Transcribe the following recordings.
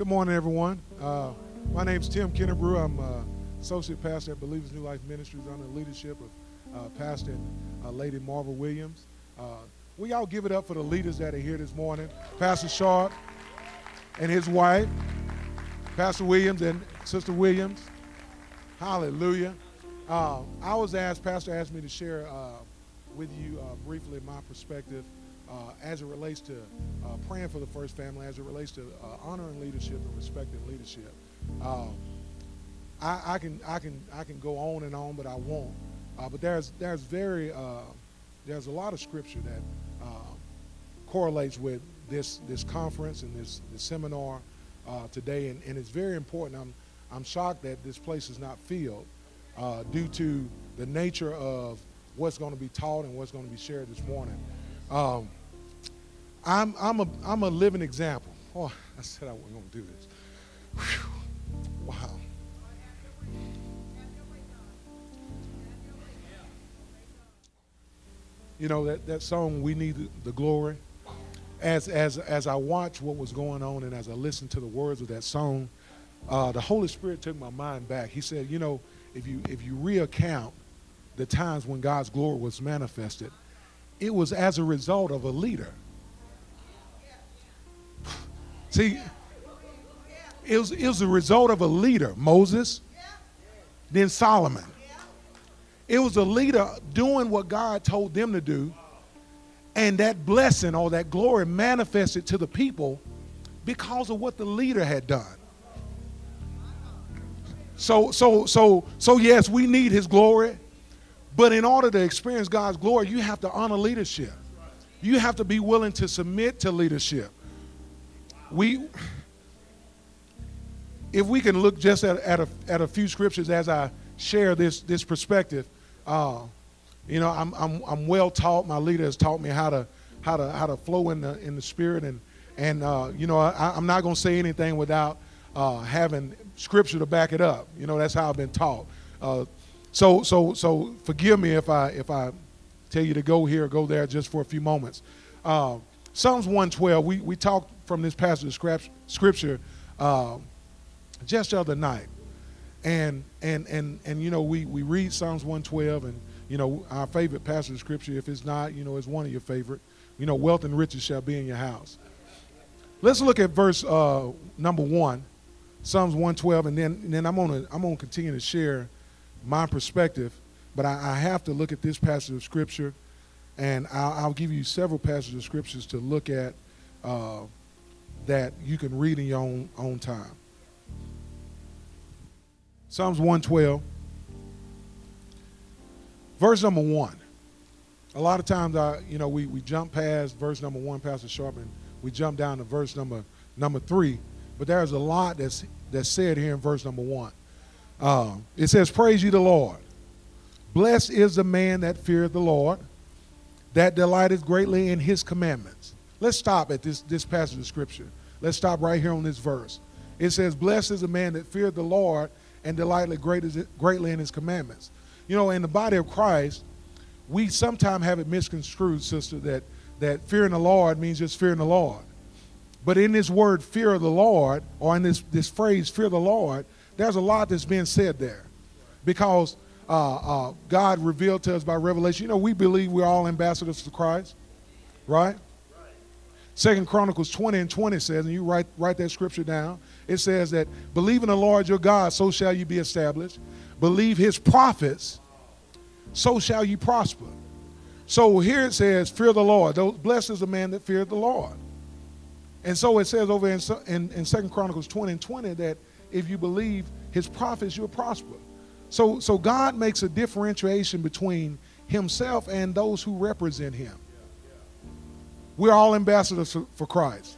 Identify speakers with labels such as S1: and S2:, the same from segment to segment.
S1: Good morning, everyone. Uh, my name is Tim Kenebrew. I'm uh, associate pastor at Believers New Life Ministries under the leadership of uh, Pastor and uh, Lady Marva Williams. Uh, we all give it up for the leaders that are here this morning. Pastor Sharp and his wife, Pastor Williams and Sister Williams. Hallelujah. Uh, I was asked, Pastor asked me to share with you briefly my perspective uh, as it relates to uh, praying for the first family, as it relates to uh, honoring leadership and respecting leadership. Um, I, I, can I can I can go on and on, but I won't. Uh, but there's there's very uh, there's a lot of scripture that um, correlates with this this conference and this, this seminar uh, today, and, and, it's very important. I'm I'm shocked that this place is not filled due to the nature of what's going to be taught and what's going to be shared this morning. Um, I'm, I'm, a, I'm a living example. Oh, I said I wasn't going to do this. Whew. Wow. You know, that, that song, We Need the Glory, as, as, as I watched what was going on and as I listened to the words of that song, uh, the Holy Spirit took my mind back. He said, you know, if you, if you reaccount the times when God's glory was manifested, it was as a result of a leader. See, it was, it was a result of a leader, Moses, then Solomon. It was a leader doing what God told them to do, and that blessing or that glory manifested to the people because of what the leader had done. So, so, so, so yes, we need his glory, but in order to experience God's glory, you have to honor leadership. You have to be willing to submit to leadership we if we can look just at, at, a, at a few scriptures as I share this, this perspective, uh, you know, I'm, I'm, I'm well taught. My leader has taught me how to, how to, how to flow in the, in the spirit. And, and uh, you know, I, am not going to say anything without uh, having scripture to back it up. You know, that's how I've been taught. Uh, so, so, so forgive me if I, if I tell you to go here or go there just for a few moments. Uh, Psalms 112, we, we talked from this passage of scripture uh, just the other night. And, and, and, and you know, we, we read Psalms 112, and, you know, our favorite passage of scripture, if it's not, you know, it's one of your favorite. You know, wealth and riches shall be in your house. Let's look at verse uh, number one, Psalms 112, and then, and then I'm going to I'm gonna continue to share my perspective, but I, I have to look at this passage of scripture, and I'll, give you several passages of scriptures to look at uh, that you can read in your own, own time. Psalms 112, verse number one. A lot of times, I, you know, we, we jump past verse number one, Pastor Sharp, and we jump down to verse number number three. But there's a lot that's that's said here in verse number one. Uh, it says, "Praise ye the Lord. Blessed is the man that feareth the Lord, that delighteth greatly in His commandments." Let's stop at this, this passage of Scripture. Let's stop right here on this verse. It says, Blessed is the man that feared the Lord and delighteth greatly in his commandments. You know, in the body of Christ, we sometimes have it misconstrued, sister, that, that fearing the Lord means just fearing the Lord. But in this word, fear of the Lord, or in this, this phrase, fear the Lord, there's a lot that's being said there. Because uh, uh, God revealed to us by revelation, you know, we believe we're all ambassadors to Christ, right? Second Chronicles 20 and 20 says, and you write, write that scripture down, it says that believe in the Lord your God, so shall you be established. Believe his prophets, so shall you prosper. So here it says, fear the Lord. Blessed is the man that feareth the Lord. And so it says over in, in, in 2 Chronicles 20 and 20 that if you believe his prophets, you'll prosper. So, so God makes a differentiation between himself and those who represent him. We're all ambassadors for Christ.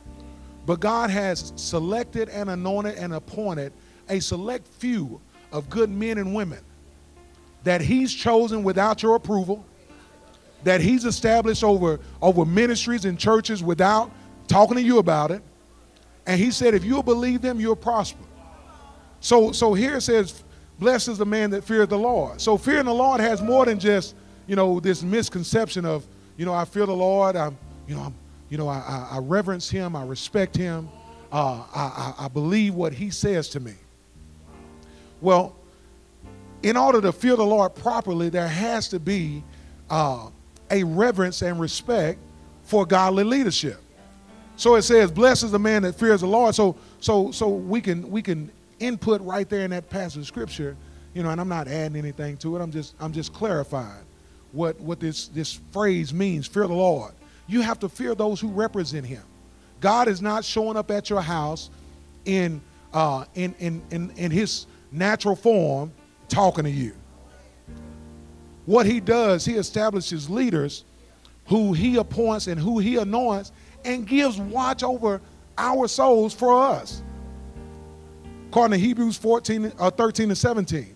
S1: But God has selected and anointed and appointed a select few of good men and women that He's chosen without your approval, that He's established over, over ministries and churches without talking to you about it. And He said, if you'll believe them, you'll prosper. So, so here it says, Blessed is the man that fears the Lord. So fearing the Lord has more than just, you know, this misconception of, you know, I fear the Lord, I'm you know, I'm, you know, I, I, I reverence him, I respect him, uh, I, I believe what he says to me. Well, in order to fear the Lord properly, there has to be uh, a reverence and respect for godly leadership. So it says, "Blessed is the man that fears the Lord." So, so, so we can we can input right there in that passage of scripture, you know. And I'm not adding anything to it. I'm just I'm just clarifying what what this this phrase means. Fear the Lord. You have to fear those who represent Him. God is not showing up at your house in uh, in, in in in His natural form talking to you. What He does, He establishes leaders who He appoints and who He anoints and gives watch over our souls for us. According to Hebrews 14, uh, 13 and 17.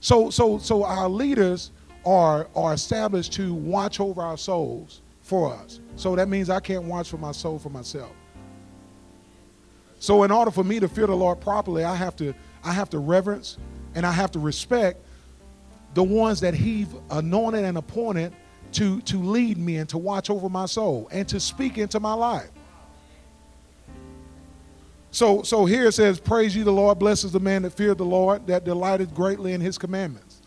S1: So, so, so our leaders are, are established to watch over our souls for us. So that means I can't watch for my soul for myself. So in order for me to fear the Lord properly, I have to I have to reverence and I have to respect the ones that He anointed and appointed to, to lead me and to watch over my soul and to speak into my life. So, so here it says, Praise ye the Lord, blesses the man that feared the Lord, that delighted greatly in his commandments.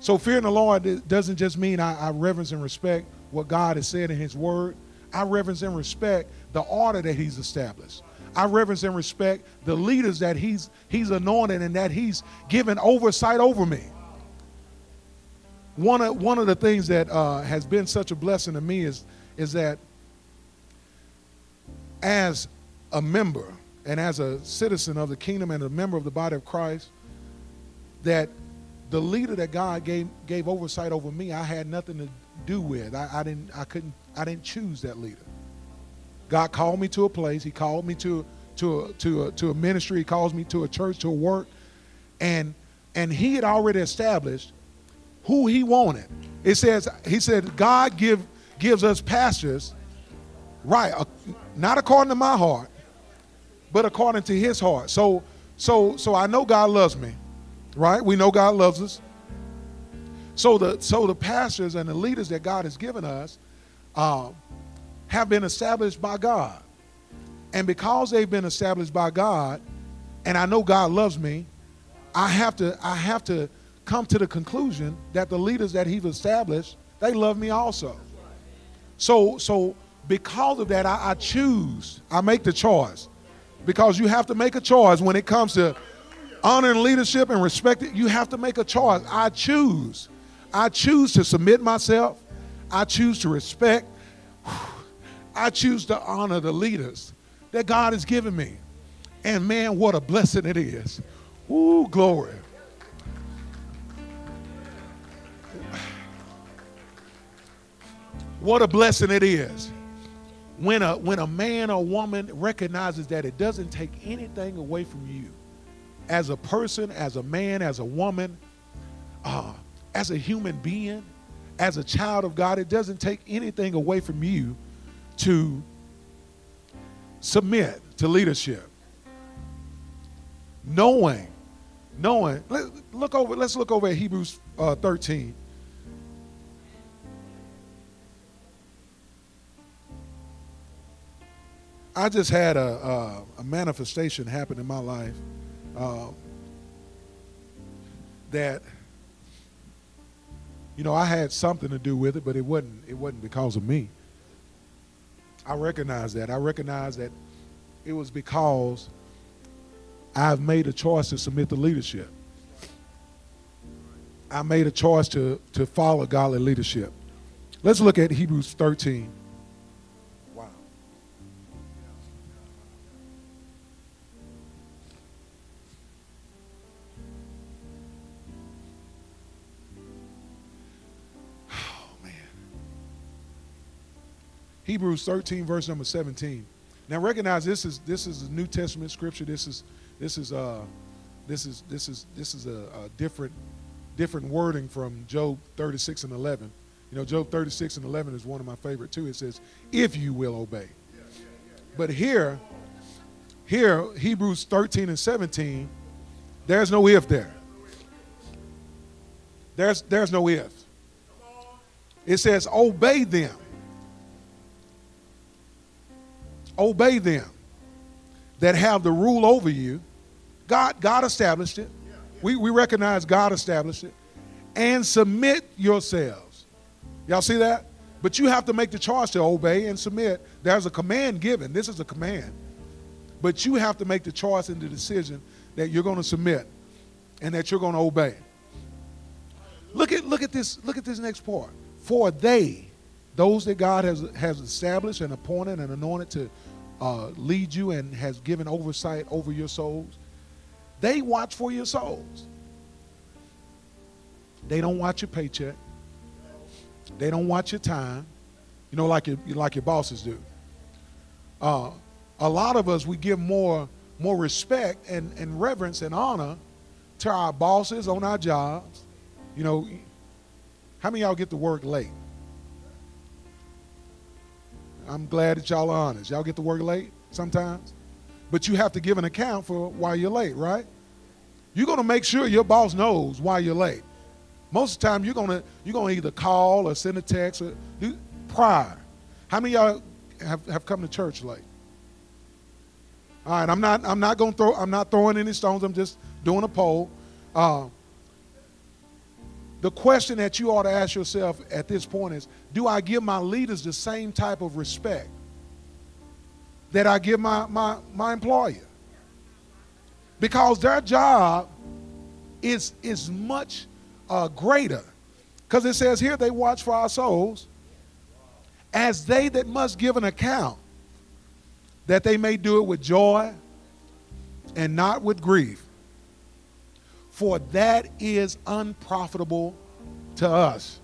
S1: So, fearing the Lord doesn't just mean I, I reverence and respect what God has said in his word. I reverence and respect the order that he's established. I reverence and respect the leaders that he's he's anointed and that he's given oversight over me one of one of the things that uh, has been such a blessing to me is is that as a member and as a citizen of the kingdom and a member of the body of Christ, that the leader that God gave gave oversight over me, I had nothing to do with. I, I didn't I couldn't I didn't choose that leader. God called me to a place. He called me to to a, to a, to a ministry. He calls me to a church to a work, and and He had already established who he wanted. It says, he said, God give, gives us pastors, right, not according to my heart, but according to his heart. So, so, so I know God loves me, right? We know God loves us. So the, so the pastors and the leaders that God has given us um, have been established by God. And because they've been established by God, and I know God loves me, I have to, I have to come to the conclusion that the leaders that he's established, they love me also. So, so because of that, I, I choose, I make the choice. Because you have to make a choice when it comes to honor and leadership and respect it, you have to make a choice. I choose. I choose to submit myself. I choose to respect. I choose to honor the leaders that God has given me. And man, what a blessing it is. Ooh, glory. What a blessing it is when a, when a man or woman recognizes that it doesn't take anything away from you as a person, as a man, as a woman, uh, as a human being, as a child of God, it doesn't take anything away from you to submit to leadership. Knowing, knowing, let, look over, let's look over at Hebrews uh, 13. I just had a, a, a manifestation happen in my life um, that you know I had something to do with it, but it wasn't it wasn't because of me. I recognize that. I recognize that it was because I've made a choice to submit to leadership. I made a choice to, to follow godly leadership. Let's look at Hebrews 13. Hebrews 13, verse number 17. Now recognize this is this is a New Testament scripture. This is this is uh this is this is this is a, a different different wording from Job 36 and 11. You know, Job 36 and 11 is one of my favorite too. It says, "If you will obey." But here, here Hebrews 13 and 17, there's no if there. There's there's no if. It says, "Obey them." Obey them. that have the rule over you. God, God established it. We, we recognize God established it. And submit yourselves. Y'all see that? But you have to make the choice to obey and submit. There's a command given. This is a command. But you have to make the choice and the decision that you're going to submit and that you're going to obey. Look at, look at this, look at this next part. For they, those that God has, has established and appointed and anointed to uh, lead you and has given oversight over your souls, they watch for your souls. They don't watch your paycheck. They don't watch your time, you know, like your, like your bosses do. Uh, a lot of us, we give more, more respect and, and reverence and honor to our bosses on our jobs. You know, how many y'all get to work late? I'm glad that y'all are honest. Y'all get to work late sometimes, but you have to give an account for why you're late, right? You're going to make sure your boss knows why you're late. Most of the time, you're gonna you're gonna either call or send a text or do prior. How many y'all have, have come to church late? All right, I'm not I'm not gonna throw I'm not throwing any stones. I'm just doing a poll. Uh, the question that you ought to ask yourself at this point is: Do I give my leaders the same type of respect that I give my my my employer? Because their job is is much uh, greater. Because it says here, they watch for our souls as they that must give an account, that they may do it with joy and not with grief. For that is unprofitable to us.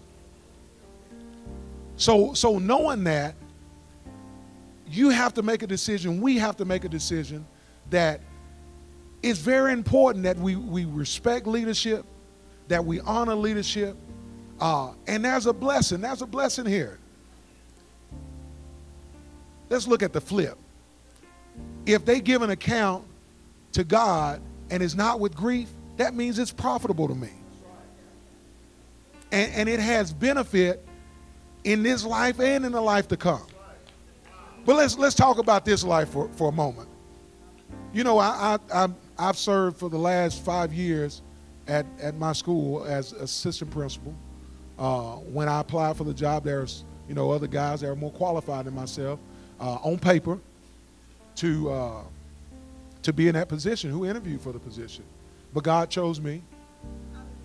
S1: So, so knowing that, you have to make a decision, we have to make a decision that it's very important that we, we respect leadership, that we honor leadership. Uh, and there's a blessing. There's a blessing here. Let's look at the flip. If they give an account to God and it's not with grief, that means it's profitable to me. And, and it has benefit in this life and in the life to come. But let's let's talk about this life for, for a moment. You know, I, I, I I've served for the last five years at, at my school as assistant principal. Uh, when I applied for the job, there's you know other guys that are more qualified than myself uh, on paper to uh, to be in that position who interviewed for the position, but God chose me.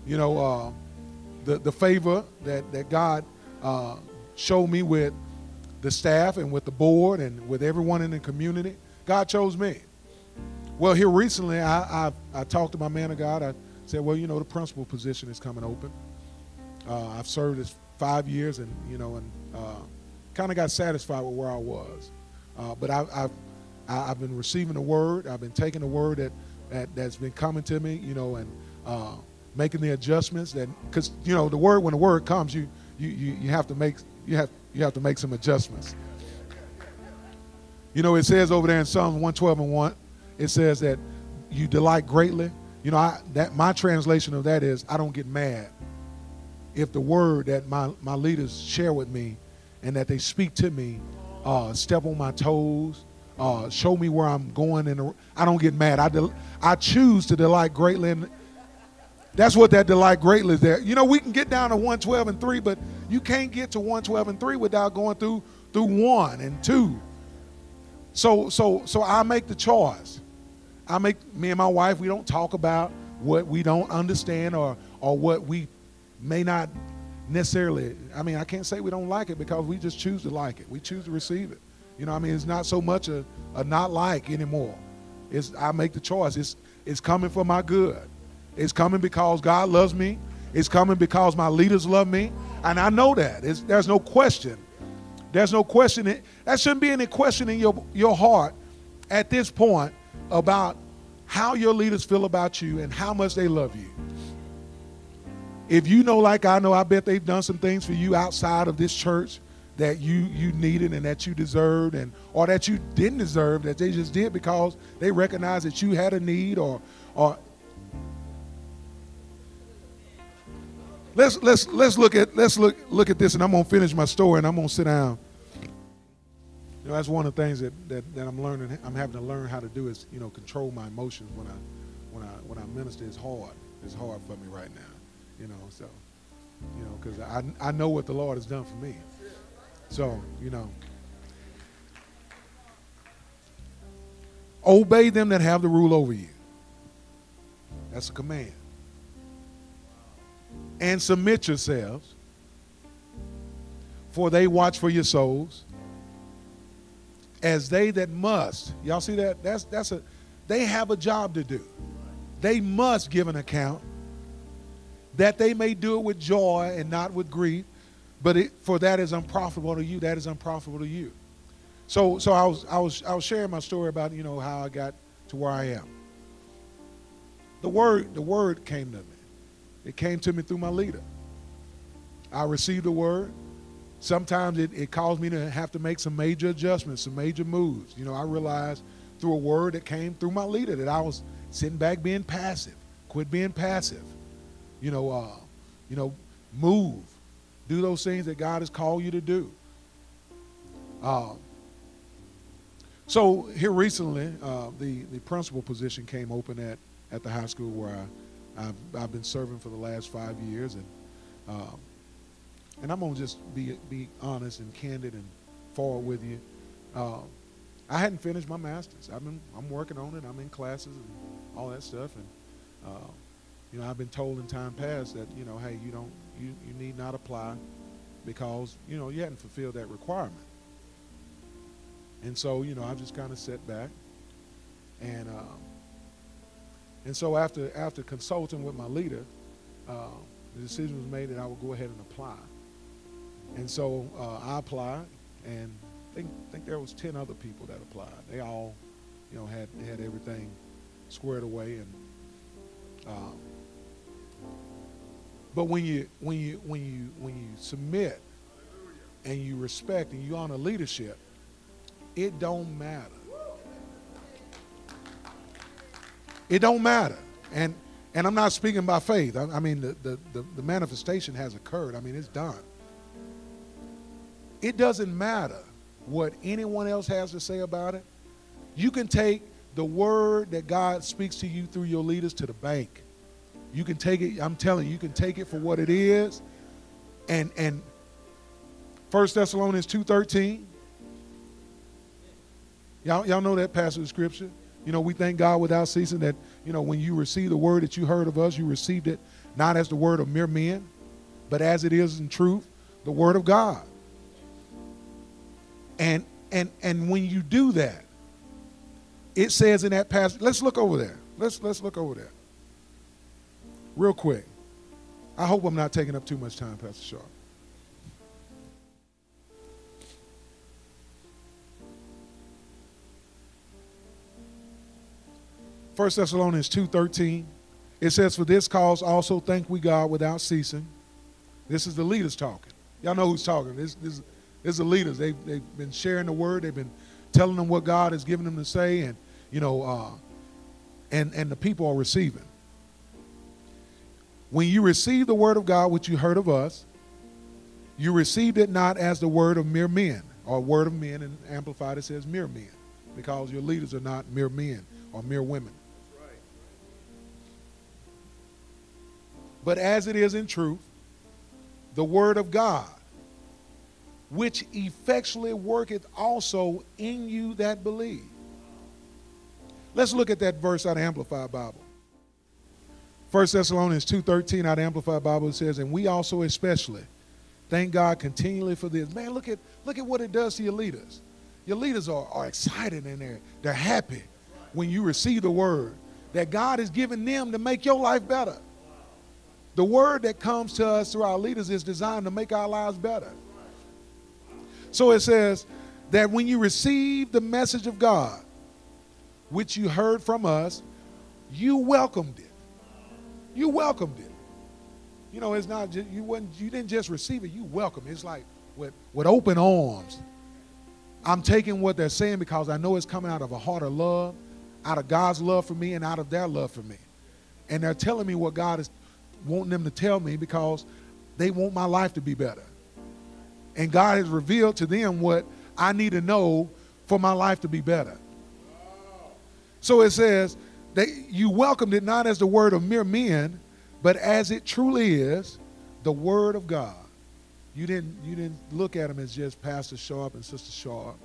S1: You know uh, the the favor that that God uh, showed me with the staff and with the board and with everyone in the community. God chose me. Well, here recently, I, I, I talked to my man of God. I, said, well, you know, the principal position is coming open. Uh, I've served as five years, and you know, and uh, kind of got satisfied with where I was. Uh, but I, I've I've been receiving the word. I've been taking the word that, that that's been coming to me, you know, and uh, making the adjustments. That because you know the word when the word comes, you you you, you have to make you have you have to make some adjustments. You know, it says over there in Psalms 112 and 1, it says that you delight greatly you know, I, that my translation of that is I don't get mad if the word that my, my leaders share with me and that they speak to me uh, step on my toes, uh, show me where I'm going, and I don't get mad. I, del- I choose to delight greatly. And that's what that delight greatly is there. You know, we can get down to 112 and 3, but you can't get to 112 and 3 without going through through 1 and 2. So so so I make the choice. I make me and my wife, we don't talk about what we don't understand or or what we may not necessarily I mean, I can't say we don't like it because we just choose to like it. We choose to receive it. You know, I mean, it's not so much a, a not like anymore. It's I make the choice. It's it's coming for my good. It's coming because God loves me. It's coming because my leaders love me. And I know that. It's, there's no question. There's no question. That shouldn't be any question in your, your heart at this point about how your leaders feel about you and how much they love you. If you know, like I know, I bet they've done some things for you outside of this church that you you needed and that you deserved and or that you didn't deserve that they just did because they recognized that you had a need or or let's let's let's look at let's look look at this and I'm gonna finish my story and I'm gonna sit down. You know, that's one of the things that, that, that I'm learning. I'm having to learn how to do is, you know, control my emotions when I when I when I minister. It's hard. It's hard for me right now. You know, so you know, because I I know what the Lord has done for me. So you know, obey them that have the rule over you. That's a command. And submit yourselves, for they watch for your souls as they that must. Y'all see that? That's that's a they have a job to do. They must give an account that they may do it with joy and not with grief, but it, for that is unprofitable to you. That is unprofitable to you. So so I was I was I was sharing my story about you know how I got to where I am. The word the word came to me. It came to me through my leader. I received the word sometimes it, it caused me to have to make some major adjustments, some major moves. You know, I realized through a word that came through my leader that I was sitting back being passive. Quit being passive. You know, uh, you know, move. Do those things that God has called you to do. Uh, so here recently, uh, the, the principal position came open at, at the high school where I, I've, I've been serving for the last five years. And um, and I'm gonna just be be honest and candid and forward with you. Uh, I hadn't finished my master's. I've been I'm working on it. I'm in classes and all that stuff. And uh, you know, I've been told in time past that you know, hey, you don't you you need not apply because you know you hadn't fulfilled that requirement. And so you know, I just kind of sat back and. Uh, and so after after consulting with my leader, uh, the decision was made that I would go ahead and apply. And so uh, I applied, and I think, think there was 10 other people that applied. They all, you know, had, had everything squared away. And um, But when you, when, you, when, you, when you submit and you respect and you honor leadership, it don't matter. It don't matter. And, and I'm not speaking by faith. I, I mean, the, the, the, the manifestation has occurred. I mean, it's done. It doesn't matter what anyone else has to say about it. You can take the word that God speaks to you through your leaders to the bank. You can take it, I'm telling you, you can take it for what it is. And and 1 Thessalonians 2:13. Y'all, y'all know that passage of scripture. You know, we thank God without ceasing that, you know, when you receive the word that you heard of us, you received it not as the word of mere men, but as it is in truth, the word of God. And and and when you do that, it says in that passage, let's look over there. Let's let's look over there. Real quick. I hope I'm not taking up too much time, Pastor Sharp. First Thessalonians 2:13. It says, For this cause also thank we God without ceasing. This is the leaders talking. Y'all know who's talking. This, this, it's the leaders. They've, they've been sharing the word. They've been telling them what God has given them to say, and you know, uh, and and the people are receiving. When you receive the word of God, which you heard of us, you received it not as the word of mere men, or word of men, and amplified it says mere men, because your leaders are not mere men or mere women. But as it is in truth, the word of God which effectually worketh also in you that believe. Let's look at that verse out of Amplified Bible. 1 Thessalonians 2.13 out of Amplified Bible says, and we also especially thank God continually for this. Man, look at look at what it does to your leaders. Your leaders are, are excited and they're, they're happy when you receive the word that God has given them to make your life better. The word that comes to us through our leaders is designed to make our lives better. So it says that when you receive the message of God, which you heard from us, you welcomed it. You welcomed it. You know, it's not just, you wasn't you didn't just receive it, you welcome it. It's like with with open arms. I'm taking what they're saying because I know it's coming out of a heart of love, out of God's love for me and out of their love for me. And they're telling me what God is wanting them to tell me because they want my life to be better. And God has revealed to them what I need to know for my life to be better. So it says that you welcomed it not as the word of mere men, but as it truly is, the word of God. You didn't you didn't look at them as just Pastor Sharp and Sister Sharp.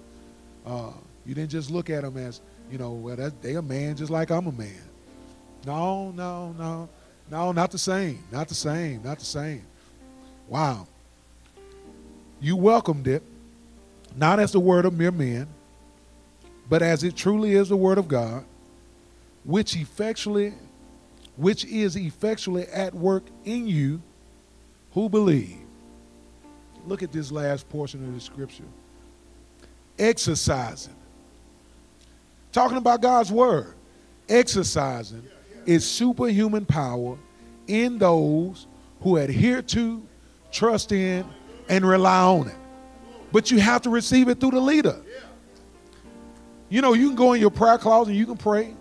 S1: Uh, you didn't just look at them as you know well that, they a man just like I'm a man. No, no, no, no, not the same, not the same, not the same. Wow. You welcomed it not as the word of mere men, but as it truly is the word of God, which effectually which is effectually at work in you who believe. Look at this last portion of the scripture. Exercising. Talking about God's word. Exercising is superhuman power in those who adhere to, trust in, and rely on it. But you have to receive it through the leader. You know, you can go in your prayer closet and you can pray.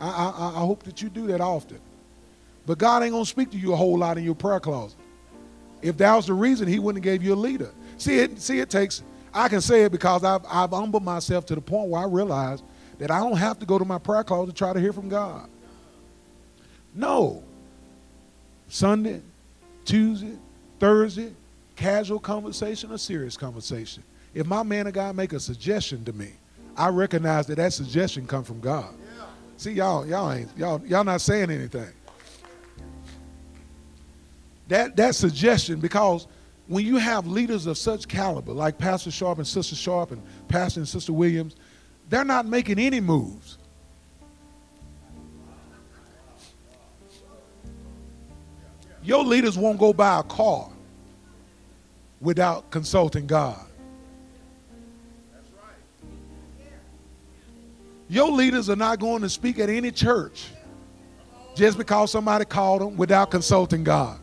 S1: I, I, I hope that you do that often. But God ain't going to speak to you a whole lot in your prayer closet. If that was the reason, He wouldn't have gave you a leader. See, it, see, it takes, I can say it because I've, I've humbled myself to the point where I realize that I don't have to go to my prayer closet to try to hear from God. No. Sunday, Tuesday, Thursday, casual conversation or serious conversation. If my man of God make a suggestion to me, I recognize that that suggestion come from God. See, y'all, y'all ain't, y'all, y'all not saying anything. That that suggestion, because when you have leaders of such caliber, like Pastor Sharp and Sister Sharp and Pastor and Sister Williams, they're not making any moves. Your leaders won't go buy a car without consulting God. Your leaders are not going to speak at any church just because somebody called them without consulting God.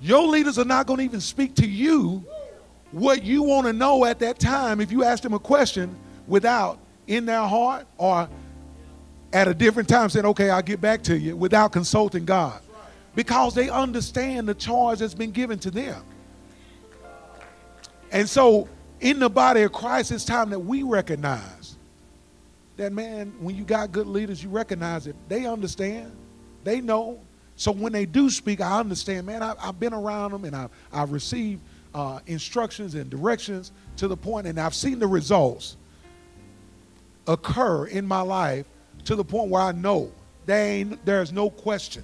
S1: Your leaders are not going to even speak to you what you want to know at that time if you ask them a question without in their heart or at a different time saying, okay, I'll get back to you without consulting God. Because they understand the charge that's been given to them. And so in the body of Christ, it's time that we recognize that, man, when you got good leaders, you recognize it. They understand, they know. So when they do speak, I understand, man, I, have been around them and I've, I've received uh, instructions and directions to the point, and I've seen the results occur in my life to the point where I know there's no question,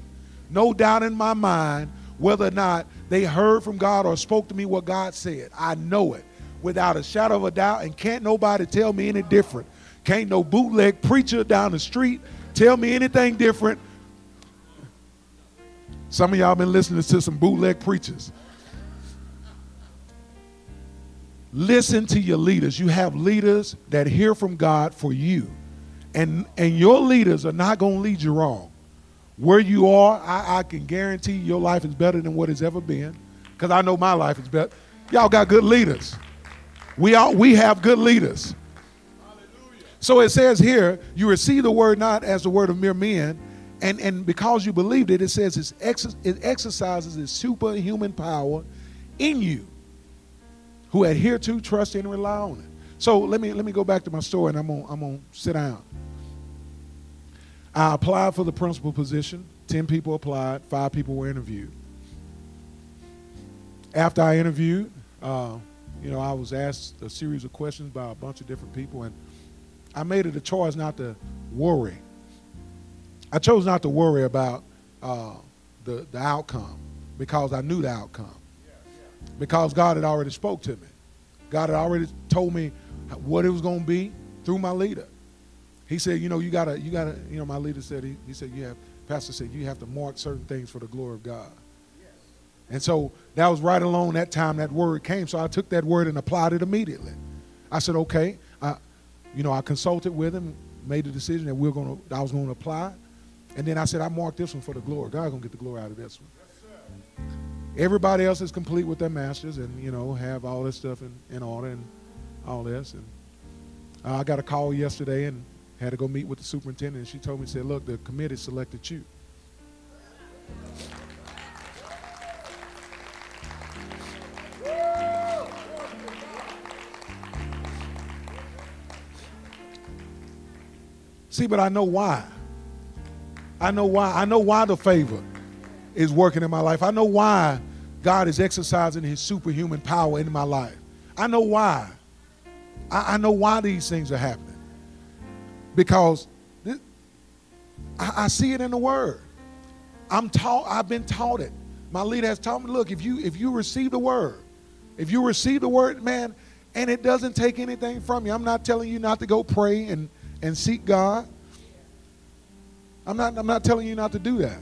S1: no doubt in my mind whether or not they heard from God or spoke to me what God said. I know it without a shadow of a doubt, and can't nobody tell me any different. Can't no bootleg preacher down the street tell me anything different. Some of y'all been listening to some bootleg preachers. Listen to your leaders. You have leaders that hear from God for you. And, and your leaders are not going to lead you wrong. Where you are, I, I can guarantee your life is better than what it's ever been. Because I know my life is better. Y'all got good leaders. We all we have good leaders. So it says here, you receive the word not as the word of mere men, and, and because you believed it, it says it exercises its superhuman power in you who adhere to, trust, and rely on it. So let me let me go back to my story and I'm gonna I'm gonna sit down. I applied for the principal position. Ten people applied, five people were interviewed. After I interviewed, uh, you know, I was asked a series of questions by a bunch of different people, and I made it a choice not to worry. I chose not to worry about uh, the, the outcome because I knew the outcome. Because God had already spoke to me. God had already told me what it was going to be through my leader. He said, you know, you gotta, you gotta, you know, my leader said, he, he said, you have, pastor said, you have to mark certain things for the glory of God. And so that was right along that time that word came. So I took that word and applied it immediately. I said, okay, I, you know, I consulted with him, made the decision that we are going to, I was going to apply. And then I said, I marked this one for the glory. God's going to get the glory out of this one. Yes, Everybody else is complete with their masters and, you know, have all this stuff in, in order and all this. And uh, I got a call yesterday and had to go meet with the superintendent. And she told me, said, look, the committee selected you. See, but I know why. I know why. I know why the favor is working in my life. I know why God is exercising his superhuman power in my life. I know why. I, I know why these things are happening. Because this, I, I see it in the word. I'm taught, I've been taught it. My leader has taught me, look, if you if you receive the word, if you receive the word, man, and it doesn't take anything from you. I'm not telling you not to go pray and, and seek God. I'm not, I'm not telling you not to do that.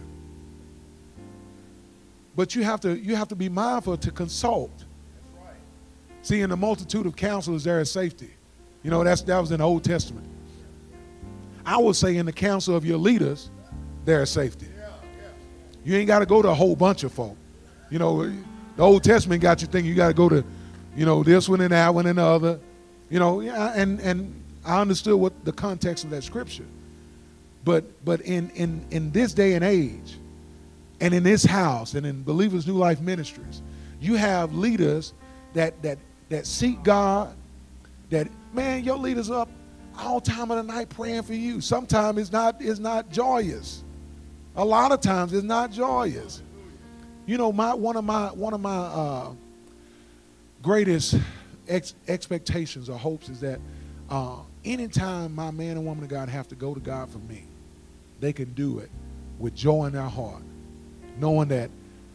S1: But you have to you have to be mindful to consult. See, in the multitude of counselors, there is safety. You know, that's that was in the Old Testament. I would say in the council of your leaders, there is safety. You ain't got to go to a whole bunch of folk. You know, the Old Testament got you thinking you got to go to, you know, this one and that one and the other. You know, and and I understood what the context of that scripture. But but in in in this day and age, and in this house and in Believers New Life Ministries, you have leaders that that that seek God, that man, your leaders up all time of the night praying for you. Sometimes it's not it's not joyous. A lot of times it's not joyous. You know, my one of my one of my uh, greatest ex- expectations or hopes is that uh, anytime my man and woman of God have to go to God for me, they can do it with joy in their heart knowing that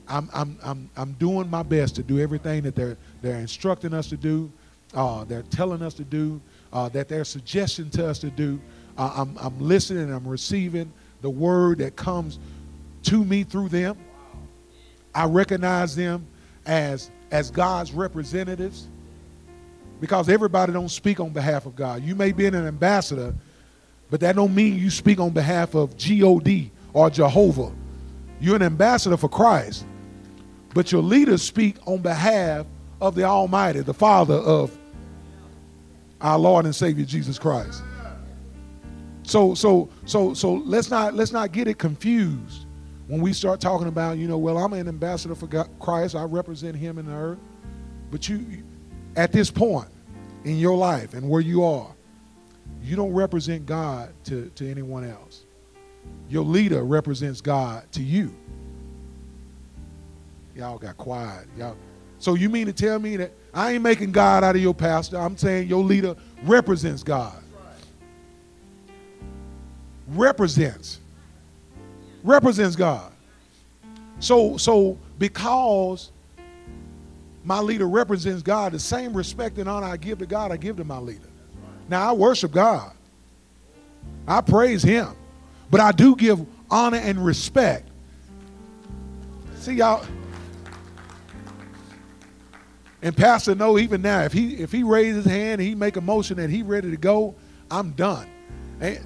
S1: I'm, I'm, I'm, I'm doing my best to do everything that they're, they're instructing us to do, uh, they're telling us to do, uh, that they're suggesting to us to do. Uh, I'm, I'm listening, I'm receiving the word that comes to me through them. I recognize them as, as God's representatives because everybody don't speak on behalf of God. You may be an ambassador, but that don't mean you speak on behalf of God or Jehovah you're an ambassador for Christ, but your leaders speak on behalf of the Almighty, the Father of our Lord and Savior Jesus Christ. So so so so let's not let's not get it confused when we start talking about, you know, well, I'm an ambassador for God, Christ, I represent him in the earth. But you at this point in your life and where you are, you don't represent God to, to anyone else. Your leader represents God to you. Y'all got quiet. Y'all. So you mean to tell me that I ain't making God out of your pastor? I'm saying your leader represents God. Represents. Represents God. So so because my leader represents God, the same respect and honor I give to God, I give to my leader. Now I worship God. I praise him. But I do give honor and respect. See y'all. And Pastor know even now, if he if he raises his hand and he make a motion that he ready to go, I'm done. Ain't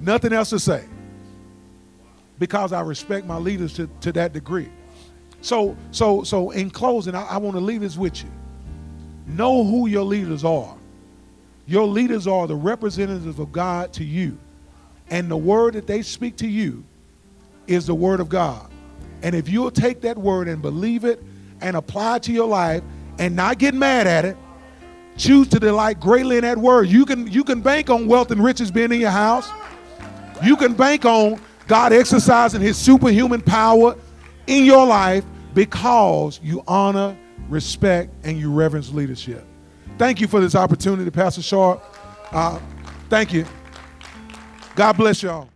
S1: nothing else to say. Because I respect my leaders to, to that degree. So so so in closing, I, I want to leave this with you. Know who your leaders are. Your leaders are the representatives of God to you. And the word that they speak to you is the word of God. And if you'll take that word and believe it and apply it to your life and not get mad at it, choose to delight greatly in that word. You can you can bank on wealth and riches being in your house. You can bank on God exercising his superhuman power in your life because you honor, respect, and you reverence leadership. Thank you for this opportunity, Pastor Sharp. Uh, thank you. God bless y'all.